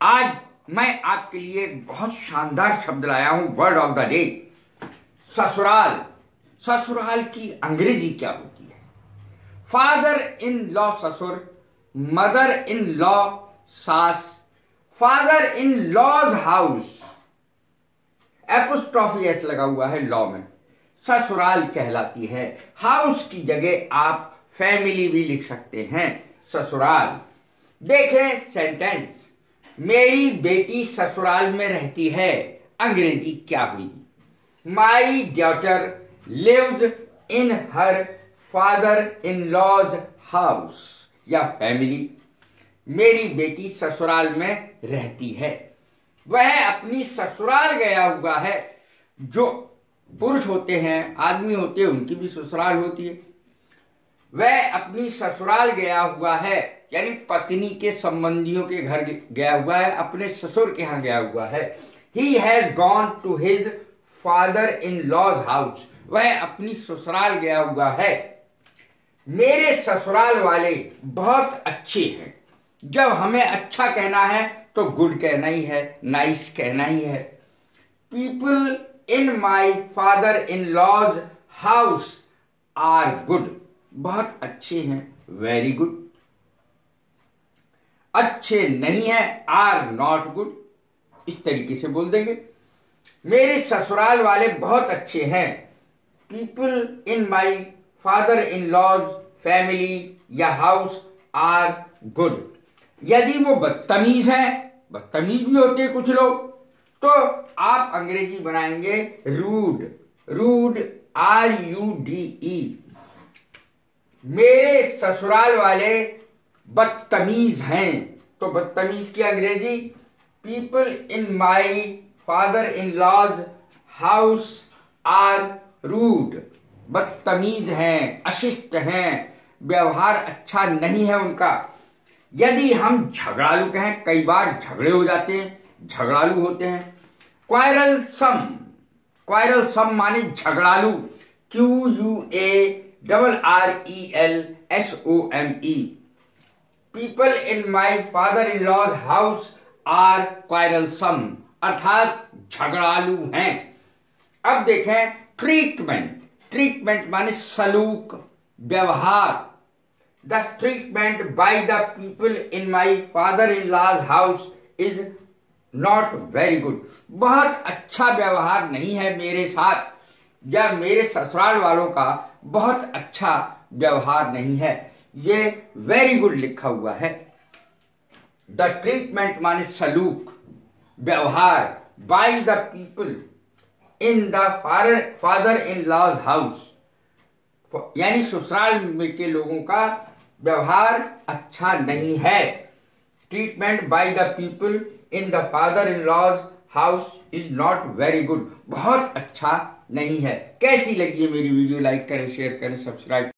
आज मैं आपके लिए एक बहुत शानदार शब्द लाया हूँ वर्ड ऑफ़ द डे ससुराल। ससुराल की अंग्रेज़ी क्या होती है? फादर इन लॉ ससुर मदर इन लॉ सास father in law's house apostrophe s लगा हुआ है लॉ में। ससुराल कहलाती है। हाउस की जगह आप फैमिली भी लिख सकते हैं, ससुराल। देखें सेंटेंस मेरी बेटी ससुराल में रहती है। अंग्रेज़ी क्या हुई? My daughter lives in her father in law's house या फैमिली मेरी बेटी ससुराल में रहती है। वह अपनी ससुराल गया हुआ है। जो पुरुष होते हैं, आदमी होते हैं, उनकी भी ससुराल होती है। वह अपनी ससुराल गया हुआ है। यानी पत्नी के संबंधियों के घर गया हुआ है, अपने ससुर के यहाँ गया हुआ है। He has gone to his father in law's house वह अपनी ससुराल गया हुआ है। मेरे ससुराल वाले बहुत अच्छे हैं। जब हमें अच्छा कहना है तो गुड कहना ही है नाइस कहना ही है। People in my father in law's house are good बहुत अच्छे हैं वेरी गुड अच्छे नहीं है आर नॉट गुड इस तरीके से बोल देंगे। मेरे ससुराल वाले बहुत अच्छे हैं। People in my father in law's family या हाउस आर गुड यदि वो बदतमीज है, बदतमीज भी होते हैं कुछ लोग तो आप अंग्रेज़ी बनाएँगे rude. Rude R U D E मेरे ससुराल वाले बदतमीज हैं। तो बदतमीज की अंग्रेज़ी? People in my father in law's house are rude बदतमीज हैं, अशिष्ट हैं, व्यवहार अच्छा नहीं है उनका। यदि हम झगड़ालू कहें, कई बार झगड़े हो जाते हैं, झगड़ालू होते हैं। क्वायरल सम क्वायरल सम माने झगड़ालू। Q U A double R E L S O M E people in my father in law's house are quarrelsome अर्थात झगड़ालू हैं। अब देखें ट्रीटमेंट ट्रीटमेंट माने सलूक, व्यवहार। The treatment by the people in my father in law's house is not very good बहुत अच्छा व्यवहार नहीं है मेरे साथ, या मेरे ससुराल वालों का बहुत अच्छा व्यवहार नहीं है। ये वेरी गुड लिखा हुआ है। द ट्रीटमेंट माने सलूक, व्यवहार by the people in the father in law's house यानी ससुराल में के लोगों का व्यवहार अच्छा नहीं है। Treatment by the people in the father in law's house is not very good बहुत अच्छा नहीं है। कैसी लगी है मेरी वीडियो लाइक करें शेयर करें सब्सक्राइब